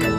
Ooh.